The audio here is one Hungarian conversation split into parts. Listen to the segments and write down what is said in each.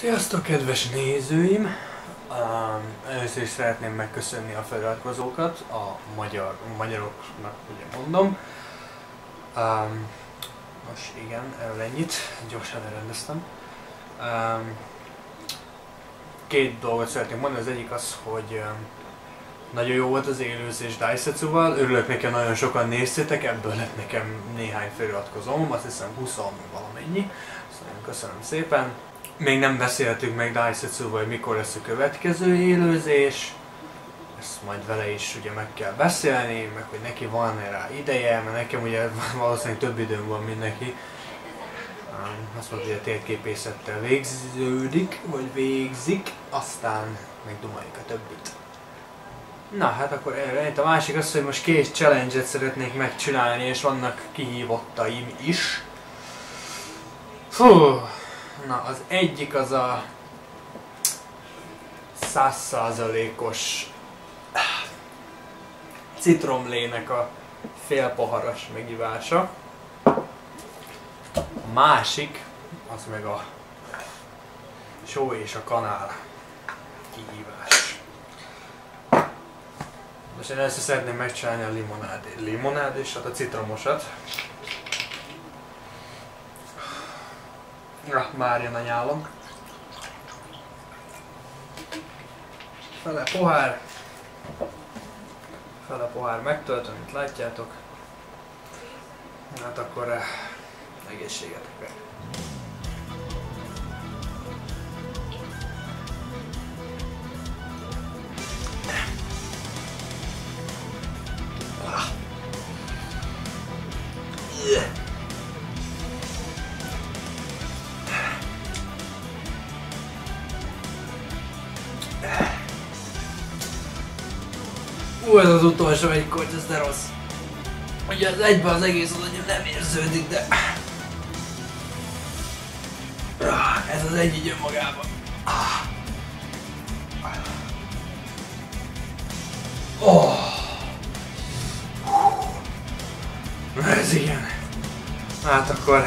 Sziasztok, kedves nézőim! Um, először is szeretném megköszönni a feliratkozókat, a magyar, magyaroknak ugye mondom. Um, most igen, erről ennyit, gyorsan elrendeztem. Um, két dolgot szeretném mondani, az egyik az, hogy um, nagyon jó volt az élőzés Daisetsu-val, örülök nekem, nagyon sokan néztétek, ebből lett nekem néhány feliratkozóm, azt hiszem 20 valamennyi, szóval köszönöm szépen még nem beszéltük meg daisetsu hogy mikor lesz a következő élőzés. Ezt majd vele is ugye meg kell beszélni, meg hogy neki van -e rá ideje, mert nekem ugye valószínűleg több időm van, mint neki. Azt mondta, hogy a térképészettel végződik, vagy végzik, aztán meg dumáljuk a többit. Na hát akkor erre. A másik az, hogy most két challenge-et szeretnék megcsinálni, és vannak kihívottaim is. Fú, Na, az egyik az a százszázalékos citromlének a félpoharas megivása. A másik, az meg a só és a kanál kihívás. Most én ezt szeretném megcsinálni a limonád, limonád és hát a citromosat. Ja, már jön a nyálom. Fele pohár. Fele pohár megtöltöm, mint látjátok. Hát akkor eh, egészségetekre. Ú, ez az utolsó egy kocs, ez de rossz. Ugye az egyben az egész az nem érződik, de... Ah, ez az egy így önmagában. Ah. Oh. Ez igen. Hát akkor...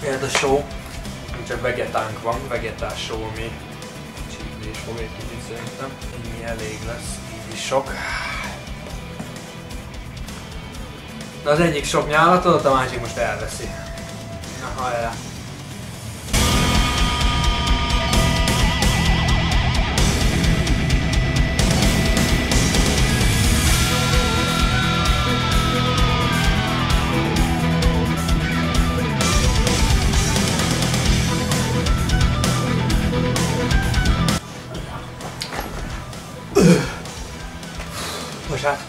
Miért a show? Csak vegetánk van, vegetás show, ami csípni is fog egy kicsit szerintem. Ennyi elég lesz is sok. De az egyik sok nyálat a másik most elveszi. Na hajrá! Most hát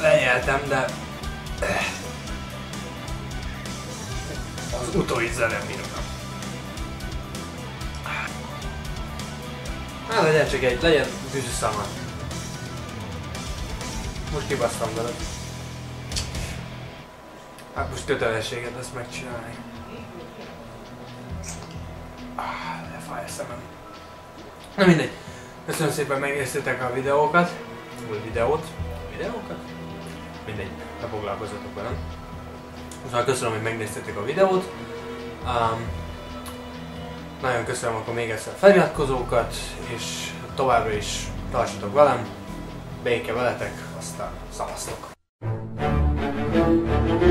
lenyeltem, de az utóízzel nem bírom. Hát legyen csak egy, legyen tűzű szama. Most kibasztam veled. Hát most kötelességet lesz megcsinálni. Ah, lefáj a szemem. Na mindegy. Köszönöm szépen megnéztétek a videókat full videót, videókat, mindegy, ne foglalkozzatok velem. Szóval köszönöm, hogy megnéztétek a videót. Um, nagyon köszönöm akkor még egyszer a feliratkozókat, és továbbra is tartsatok velem, béke veletek, aztán szavaztok. thank you